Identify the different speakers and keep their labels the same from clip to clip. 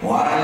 Speaker 1: What?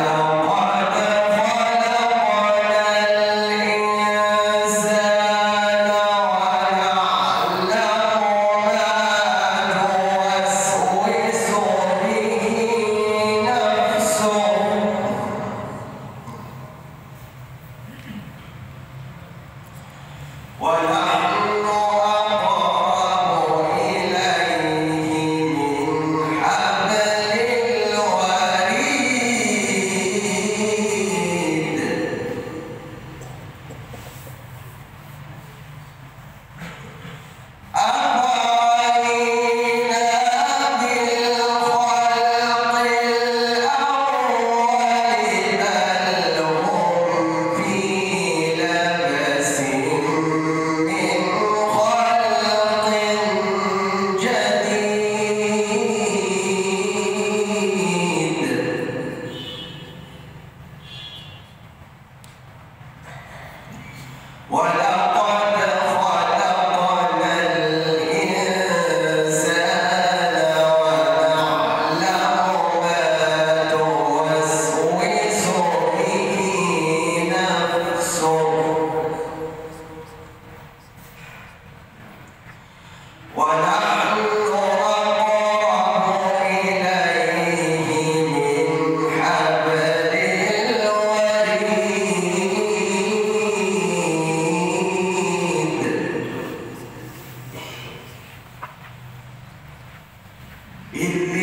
Speaker 1: In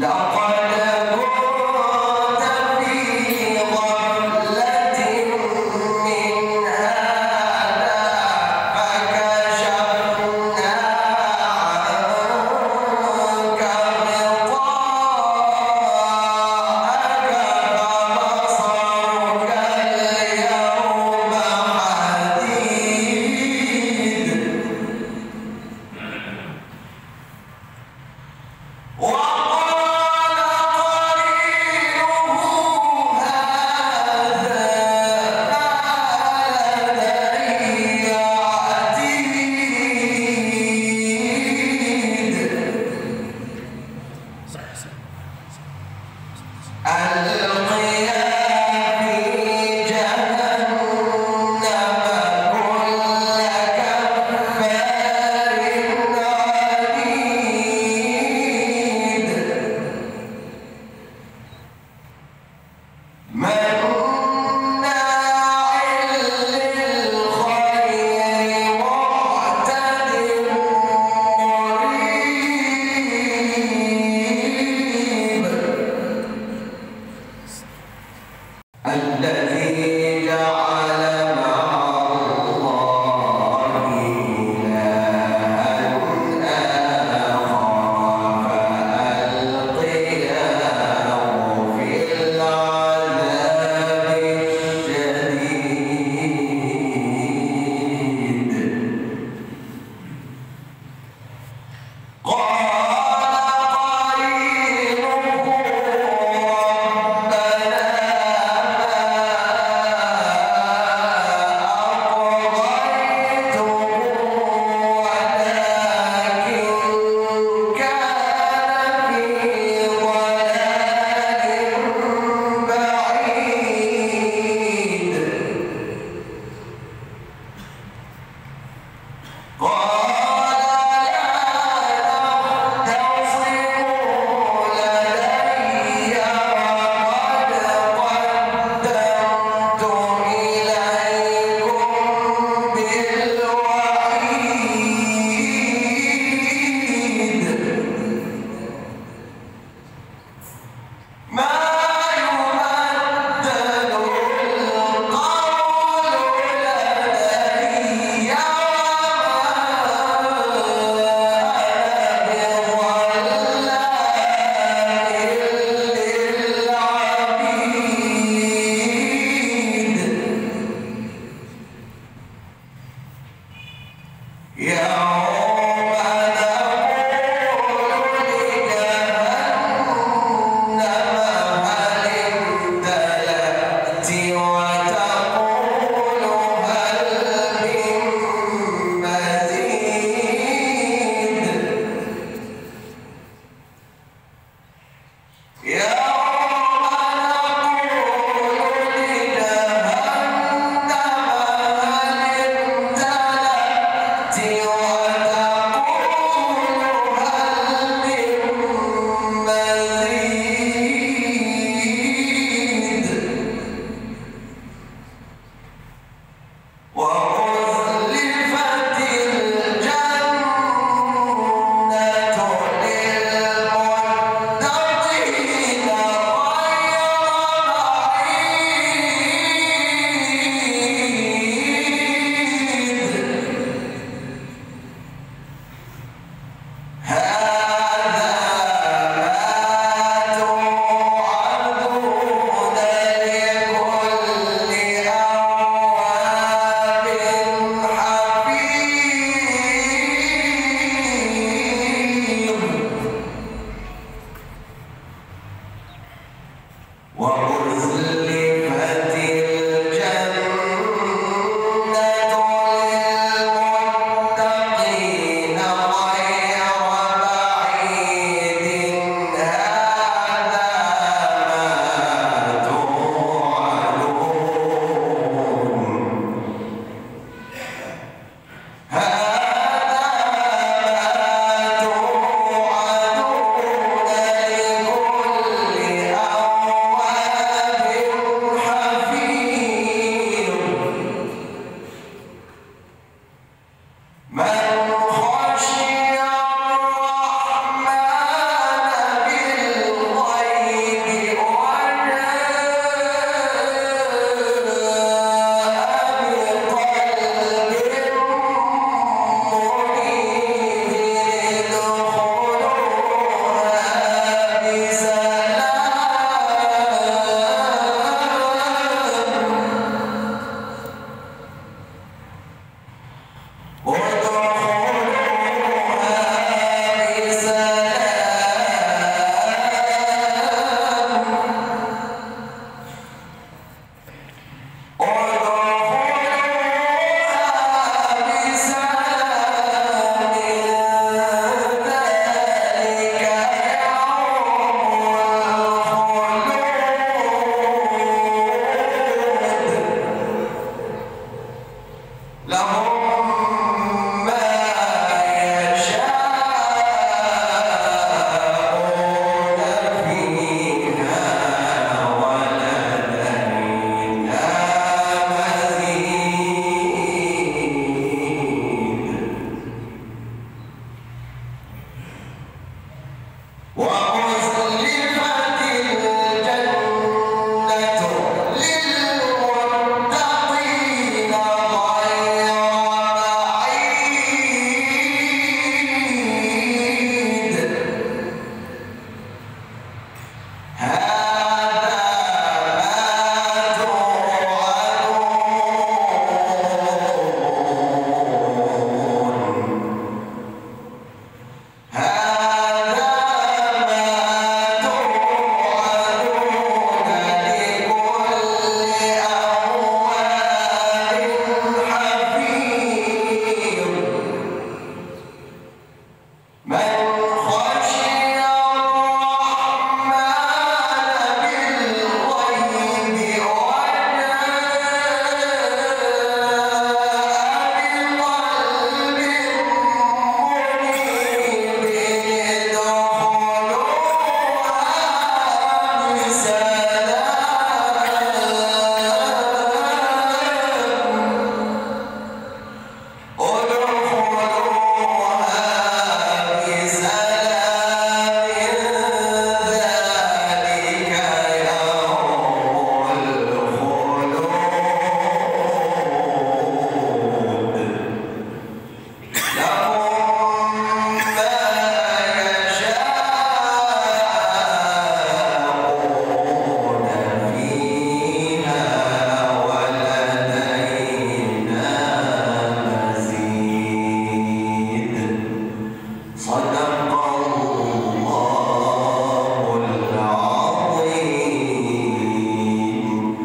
Speaker 1: كفار وقل